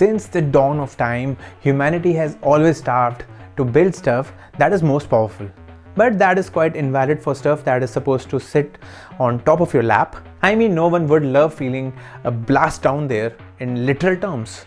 Since the dawn of time, humanity has always starved to build stuff that is most powerful. But that is quite invalid for stuff that is supposed to sit on top of your lap. I mean, no one would love feeling a blast down there in literal terms.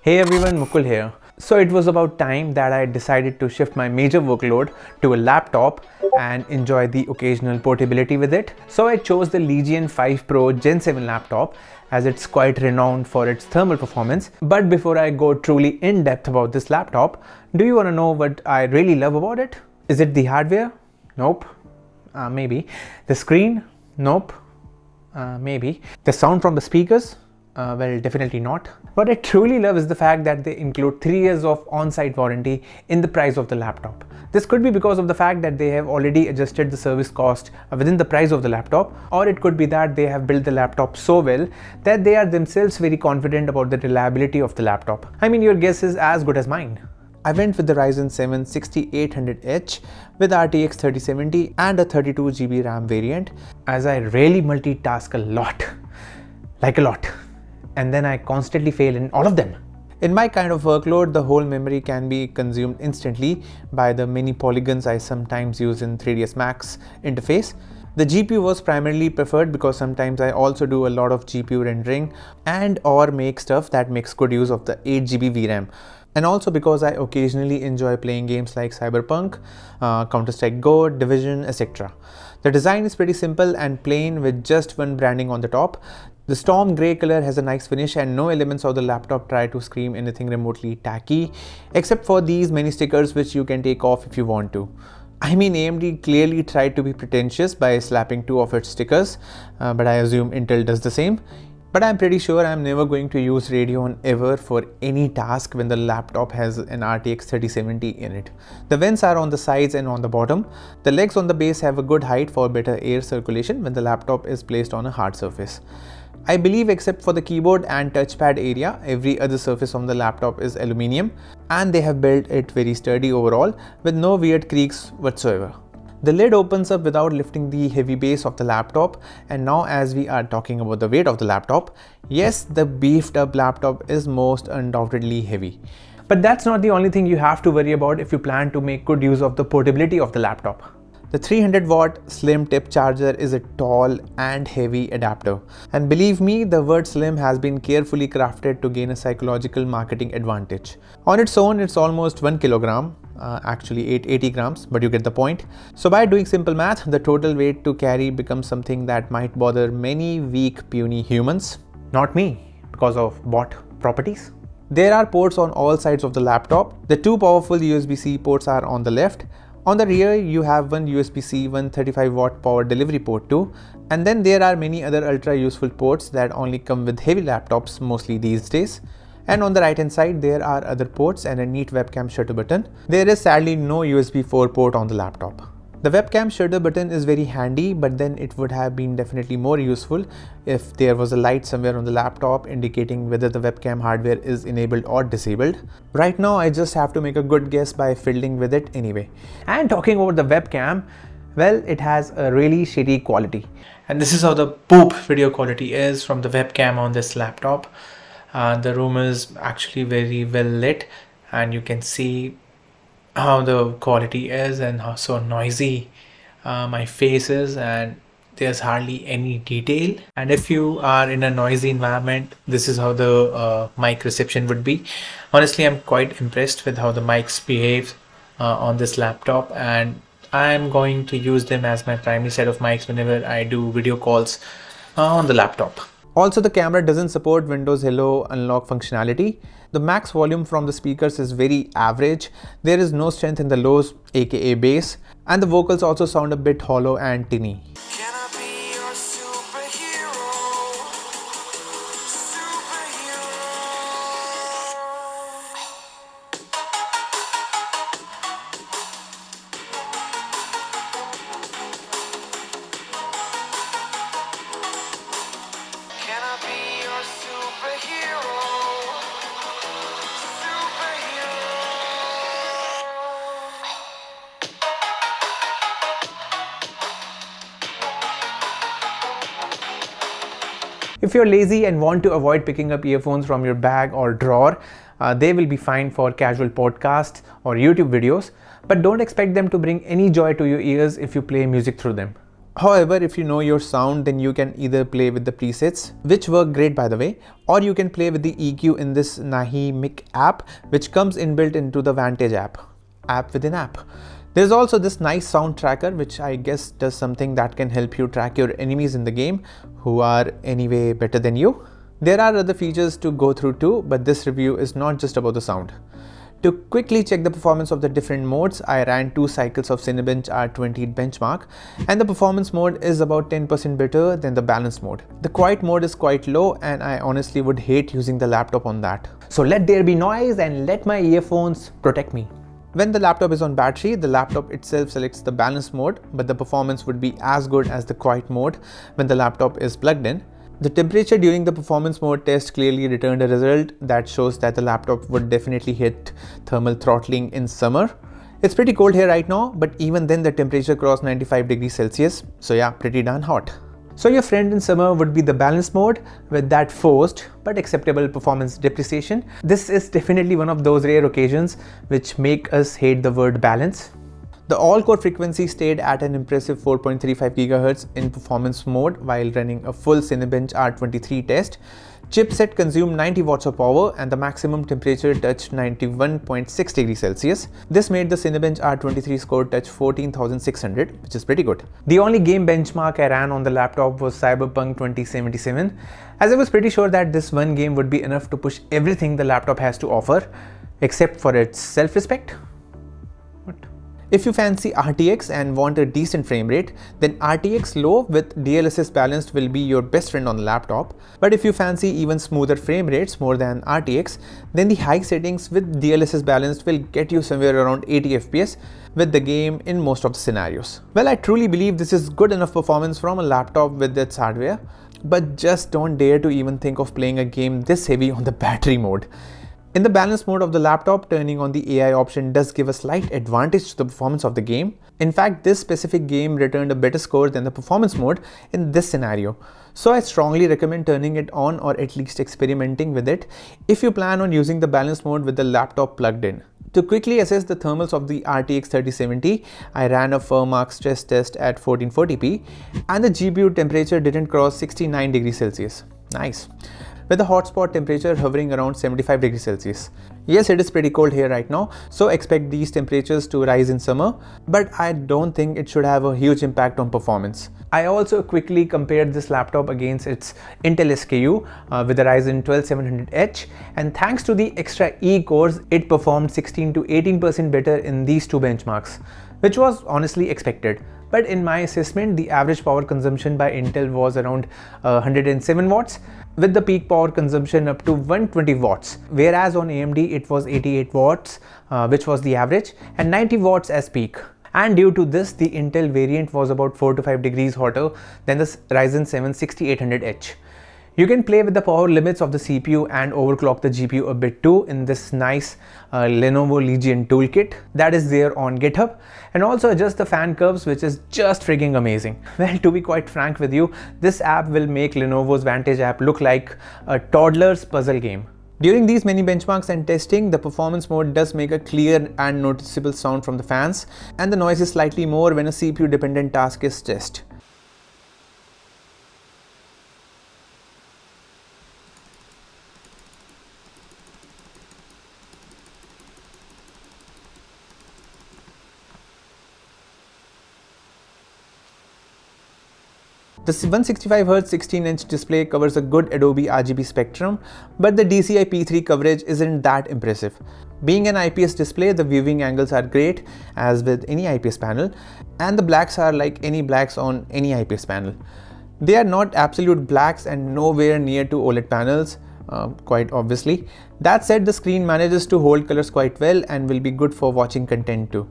Hey everyone, Mukul here. So it was about time that I decided to shift my major workload to a laptop and enjoy the occasional portability with it. So I chose the Legion 5 Pro Gen 7 laptop as it's quite renowned for its thermal performance. But before I go truly in depth about this laptop, do you want to know what I really love about it? Is it the hardware? Nope. Uh, maybe. The screen? Nope. Uh, maybe. The sound from the speakers? Uh, well, definitely not. What I truly love is the fact that they include 3 years of on-site warranty in the price of the laptop. This could be because of the fact that they have already adjusted the service cost within the price of the laptop or it could be that they have built the laptop so well that they are themselves very confident about the reliability of the laptop. I mean your guess is as good as mine. I went with the Ryzen 7 6800H with RTX 3070 and a 32GB RAM variant as I really multitask a lot, like a lot and then I constantly fail in all of them. In my kind of workload, the whole memory can be consumed instantly by the many polygons I sometimes use in 3ds Max interface. The GPU was primarily preferred because sometimes I also do a lot of GPU rendering and or make stuff that makes good use of the 8GB VRAM and also because I occasionally enjoy playing games like Cyberpunk, uh, Counter-Strike Go, Division, etc. The design is pretty simple and plain with just one branding on the top. The storm grey color has a nice finish and no elements of the laptop try to scream anything remotely tacky, except for these many stickers which you can take off if you want to. I mean AMD clearly tried to be pretentious by slapping two of its stickers, uh, but I assume Intel does the same. But I'm pretty sure I'm never going to use Radeon ever for any task when the laptop has an RTX 3070 in it. The vents are on the sides and on the bottom. The legs on the base have a good height for better air circulation when the laptop is placed on a hard surface. I believe except for the keyboard and touchpad area, every other surface on the laptop is aluminium and they have built it very sturdy overall with no weird creaks whatsoever. The lid opens up without lifting the heavy base of the laptop and now as we are talking about the weight of the laptop, yes the beefed up laptop is most undoubtedly heavy. But that's not the only thing you have to worry about if you plan to make good use of the portability of the laptop. The 300 watt slim tip charger is a tall and heavy adapter. And believe me, the word slim has been carefully crafted to gain a psychological marketing advantage. On its own, it's almost 1 kilogram, uh, actually 880 grams, but you get the point. So by doing simple math, the total weight to carry becomes something that might bother many weak puny humans. Not me, because of bot properties. There are ports on all sides of the laptop. The two powerful USB-C ports are on the left, on the rear, you have one USB-C 135 watt power delivery port too. And then there are many other ultra useful ports that only come with heavy laptops mostly these days. And on the right hand side, there are other ports and a neat webcam shutter button. There is sadly no USB 4 port on the laptop. The webcam shutter button is very handy, but then it would have been definitely more useful if there was a light somewhere on the laptop indicating whether the webcam hardware is enabled or disabled. Right now, I just have to make a good guess by fiddling with it anyway. And talking about the webcam, well, it has a really shitty quality. And this is how the poop video quality is from the webcam on this laptop. Uh, the room is actually very well lit and you can see how the quality is and how so noisy uh, my face is and there's hardly any detail. And if you are in a noisy environment this is how the uh, mic reception would be. Honestly i'm quite impressed with how the mics behave uh, on this laptop and i'm going to use them as my primary set of mics whenever i do video calls uh, on the laptop also the camera doesn't support windows hello unlock functionality the max volume from the speakers is very average. There is no strength in the lows aka bass and the vocals also sound a bit hollow and tinny. If you're lazy and want to avoid picking up earphones from your bag or drawer, uh, they will be fine for casual podcasts or YouTube videos, but don't expect them to bring any joy to your ears if you play music through them. However, if you know your sound, then you can either play with the presets, which work great by the way, or you can play with the EQ in this Nahimic app, which comes inbuilt into the Vantage app, app within app. There's also this nice sound tracker, which I guess does something that can help you track your enemies in the game who are anyway better than you. There are other features to go through too, but this review is not just about the sound. To quickly check the performance of the different modes, I ran two cycles of Cinebench R20 benchmark and the performance mode is about 10% better than the balance mode. The quiet mode is quite low and I honestly would hate using the laptop on that. So let there be noise and let my earphones protect me. When the laptop is on battery, the laptop itself selects the balance mode, but the performance would be as good as the quiet mode when the laptop is plugged in. The temperature during the performance mode test clearly returned a result that shows that the laptop would definitely hit thermal throttling in summer. It's pretty cold here right now, but even then the temperature crossed 95 degrees Celsius, so yeah, pretty darn hot. So your friend in summer would be the balance mode with that forced but acceptable performance depreciation. This is definitely one of those rare occasions which make us hate the word balance. The all-core frequency stayed at an impressive 4.35 GHz in performance mode while running a full Cinebench R23 test. Chipset consumed 90 watts of power and the maximum temperature touched 91.6 degrees Celsius. This made the Cinebench R23 score touch 14,600, which is pretty good. The only game benchmark I ran on the laptop was Cyberpunk 2077, as I was pretty sure that this one game would be enough to push everything the laptop has to offer, except for its self-respect. If you fancy RTX and want a decent frame rate, then RTX low with DLSS balanced will be your best friend on the laptop. But if you fancy even smoother frame rates more than RTX, then the high settings with DLSS balanced will get you somewhere around 80 FPS with the game in most of the scenarios. Well, I truly believe this is good enough performance from a laptop with its hardware, but just don't dare to even think of playing a game this heavy on the battery mode. In the balance mode of the laptop, turning on the AI option does give a slight advantage to the performance of the game. In fact, this specific game returned a better score than the performance mode in this scenario. So I strongly recommend turning it on or at least experimenting with it if you plan on using the balance mode with the laptop plugged in. To quickly assess the thermals of the RTX 3070, I ran a Furmark stress test at 1440p and the GPU temperature didn't cross 69 degrees Celsius. Nice with the hotspot temperature hovering around 75 degrees Celsius. Yes, it is pretty cold here right now, so expect these temperatures to rise in summer, but I don't think it should have a huge impact on performance. I also quickly compared this laptop against its Intel SKU uh, with the Ryzen 12700H and thanks to the extra E cores, it performed 16 to 18% better in these two benchmarks, which was honestly expected but in my assessment the average power consumption by Intel was around uh, 107 watts with the peak power consumption up to 120 watts whereas on AMD it was 88 watts uh, which was the average and 90 watts as peak and due to this the Intel variant was about 4 to 5 degrees hotter than the Ryzen 7 6800H. You can play with the power limits of the CPU and overclock the GPU a bit too in this nice uh, Lenovo Legion toolkit that is there on GitHub and also adjust the fan curves which is just freaking amazing. Well to be quite frank with you, this app will make Lenovo's Vantage app look like a toddler's puzzle game. During these many benchmarks and testing, the performance mode does make a clear and noticeable sound from the fans and the noise is slightly more when a CPU dependent task is tested. The 165Hz 16-inch display covers a good Adobe RGB spectrum, but the DCI P3 coverage isn't that impressive. Being an IPS display, the viewing angles are great, as with any IPS panel, and the blacks are like any blacks on any IPS panel. They are not absolute blacks and nowhere near to OLED panels, uh, quite obviously. That said, the screen manages to hold colors quite well and will be good for watching content too.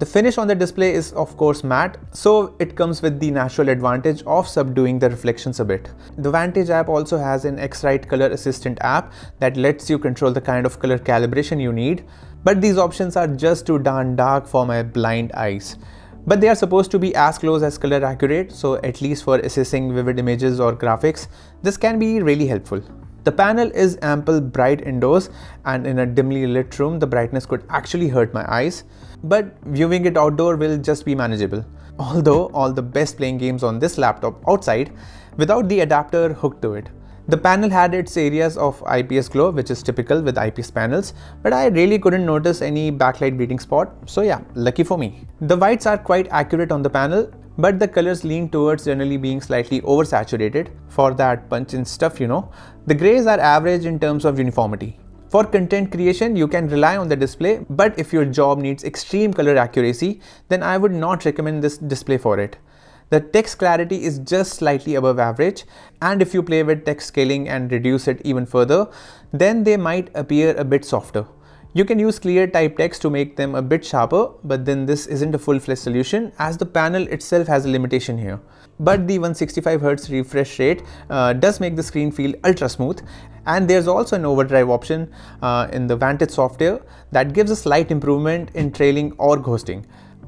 The finish on the display is of course matte, so it comes with the natural advantage of subduing the reflections a bit. The Vantage app also has an X-Rite Color Assistant app that lets you control the kind of color calibration you need, but these options are just too darn dark for my blind eyes. but they are supposed to be as close as color accurate, so at least for assessing vivid images or graphics, this can be really helpful. The panel is ample bright indoors and in a dimly lit room the brightness could actually hurt my eyes, but viewing it outdoor will just be manageable. Although all the best playing games on this laptop outside without the adapter hooked to it. The panel had its areas of IPS glow which is typical with IPS panels but I really couldn't notice any backlight bleeding spot so yeah lucky for me. The whites are quite accurate on the panel but the colors lean towards generally being slightly oversaturated for that punch in stuff you know. The grays are average in terms of uniformity. For content creation, you can rely on the display, but if your job needs extreme color accuracy, then I would not recommend this display for it. The text clarity is just slightly above average and if you play with text scaling and reduce it even further, then they might appear a bit softer. You can use clear type text to make them a bit sharper, but then this isn't a full-fledged solution as the panel itself has a limitation here. But the 165Hz refresh rate uh, does make the screen feel ultra smooth and there's also an overdrive option uh, in the Vantage software that gives a slight improvement in trailing or ghosting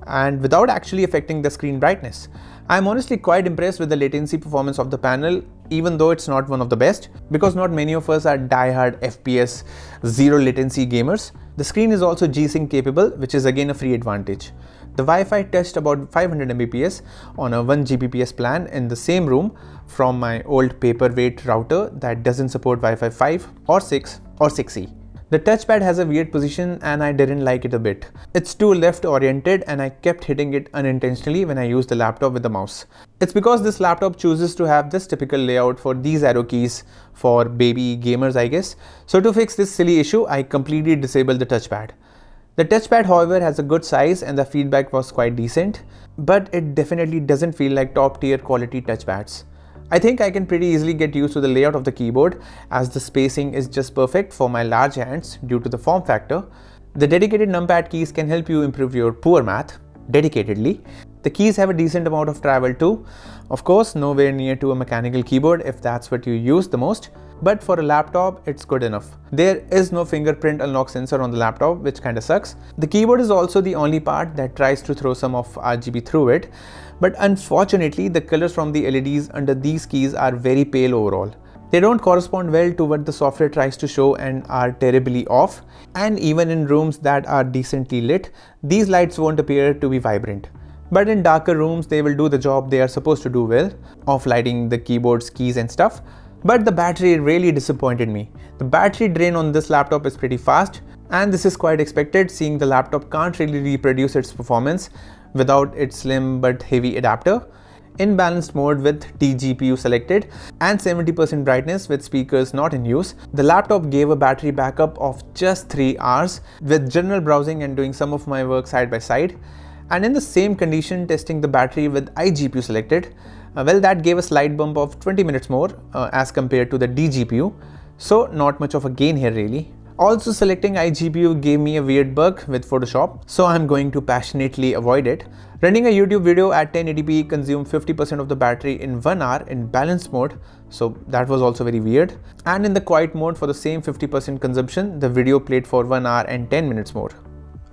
and without actually affecting the screen brightness. I'm honestly quite impressed with the latency performance of the panel even though it's not one of the best because not many of us are die-hard FPS zero latency gamers. The screen is also G-Sync capable which is again a free advantage. The Wi-Fi touched about 500 Mbps on a 1 Gbps plan in the same room from my old paperweight router that doesn't support Wi-Fi 5 or 6 or 6E. The touchpad has a weird position and I didn't like it a bit. It's too left oriented and I kept hitting it unintentionally when I used the laptop with the mouse. It's because this laptop chooses to have this typical layout for these arrow keys for baby gamers I guess. So to fix this silly issue, I completely disabled the touchpad. The touchpad however has a good size and the feedback was quite decent, but it definitely doesn't feel like top tier quality touchpads. I think I can pretty easily get used to the layout of the keyboard as the spacing is just perfect for my large hands due to the form factor. The dedicated numpad keys can help you improve your poor math dedicatedly. The keys have a decent amount of travel too. Of course, nowhere near to a mechanical keyboard if that's what you use the most, but for a laptop, it's good enough. There is no fingerprint unlock sensor on the laptop, which kinda sucks. The keyboard is also the only part that tries to throw some of RGB through it, but unfortunately, the colors from the LEDs under these keys are very pale overall. They don't correspond well to what the software tries to show and are terribly off. And even in rooms that are decently lit, these lights won't appear to be vibrant. But in darker rooms, they will do the job they are supposed to do well, of lighting the keyboard's keys and stuff. But the battery really disappointed me. The battery drain on this laptop is pretty fast, and this is quite expected seeing the laptop can't really reproduce its performance without its slim but heavy adapter in balanced mode with dGPU selected and 70% brightness with speakers not in use. The laptop gave a battery backup of just 3 hours with general browsing and doing some of my work side by side. And in the same condition testing the battery with iGPU selected, uh, well that gave a slight bump of 20 minutes more uh, as compared to the dGPU. So not much of a gain here really. Also selecting iGPU gave me a weird bug with Photoshop, so I'm going to passionately avoid it. Running a YouTube video at 1080p consumed 50% of the battery in 1 hour in balance mode, so that was also very weird. And in the quiet mode for the same 50% consumption, the video played for 1 hour and 10 minutes more.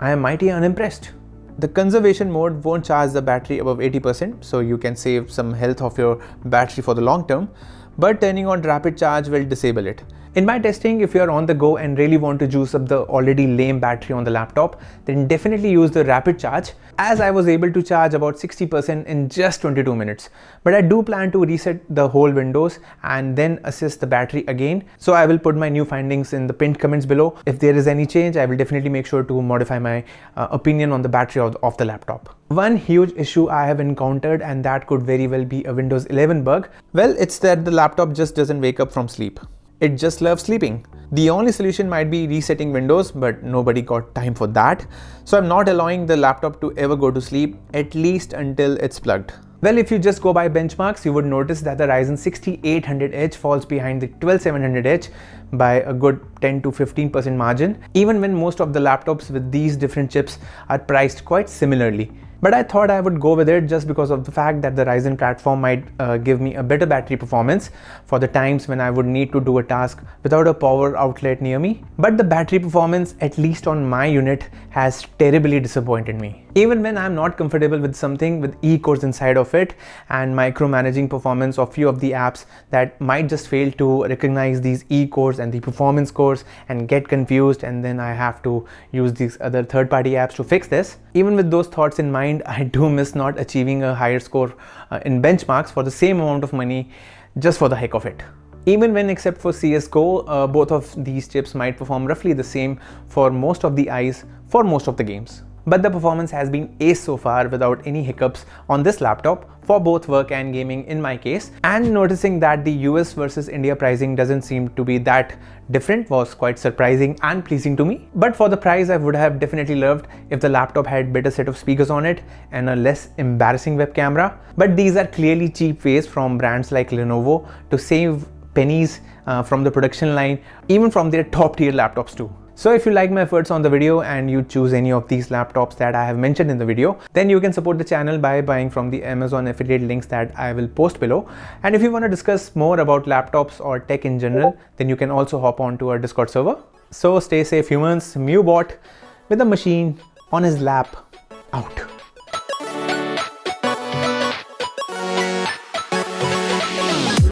I am mighty unimpressed. The conservation mode won't charge the battery above 80%, so you can save some health of your battery for the long term, but turning on rapid charge will disable it. In my testing, if you're on the go and really want to juice up the already lame battery on the laptop, then definitely use the rapid charge as I was able to charge about 60% in just 22 minutes. But I do plan to reset the whole Windows and then assess the battery again. So I will put my new findings in the pinned comments below. If there is any change, I will definitely make sure to modify my uh, opinion on the battery of, of the laptop. One huge issue I have encountered and that could very well be a Windows 11 bug. Well, it's that the laptop just doesn't wake up from sleep. It just loves sleeping. The only solution might be resetting Windows, but nobody got time for that. So I'm not allowing the laptop to ever go to sleep, at least until it's plugged. Well, if you just go by benchmarks, you would notice that the Ryzen 6800H falls behind the 12700H by a good 10 to 15% margin, even when most of the laptops with these different chips are priced quite similarly. But I thought I would go with it just because of the fact that the Ryzen platform might uh, give me a better battery performance for the times when I would need to do a task without a power outlet near me. But the battery performance, at least on my unit, has terribly disappointed me. Even when I'm not comfortable with something with e-cores inside of it and micromanaging performance of few of the apps that might just fail to recognize these e-cores and the performance cores and get confused and then I have to use these other third-party apps to fix this. Even with those thoughts in mind, I do miss not achieving a higher score uh, in benchmarks for the same amount of money just for the heck of it. Even when except for CSGO, uh, both of these chips might perform roughly the same for most of the eyes for most of the games. But the performance has been ace so far without any hiccups on this laptop for both work and gaming in my case. And noticing that the US versus India pricing doesn't seem to be that different was quite surprising and pleasing to me. But for the price, I would have definitely loved if the laptop had better set of speakers on it and a less embarrassing web camera. But these are clearly cheap ways from brands like Lenovo to save pennies uh, from the production line, even from their top tier laptops too. So if you like my efforts on the video and you choose any of these laptops that I have mentioned in the video, then you can support the channel by buying from the Amazon affiliate links that I will post below. And if you want to discuss more about laptops or tech in general, then you can also hop on to our Discord server. So stay safe humans, MuBot with a machine on his lap out.